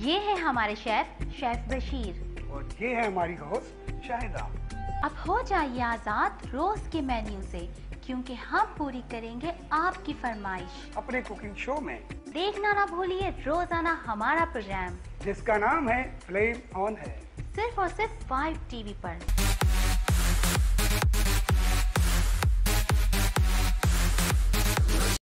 ये है हमारे शेफ शेफ बशीर। और ये है हमारी होस्ट शाहिदा। अब हो जाइए आज़ाद रोज के मेन्यू से क्योंकि हम पूरी करेंगे आपकी फरमाइश। अपने कुकिंग शो में। देखना ना भूलिए रोज़ाना हमारा प्रोग्राम जिसका नाम है फ्लेम ऑन है। सिर्फ़ और सिर्फ़ फाइव टीवी पर।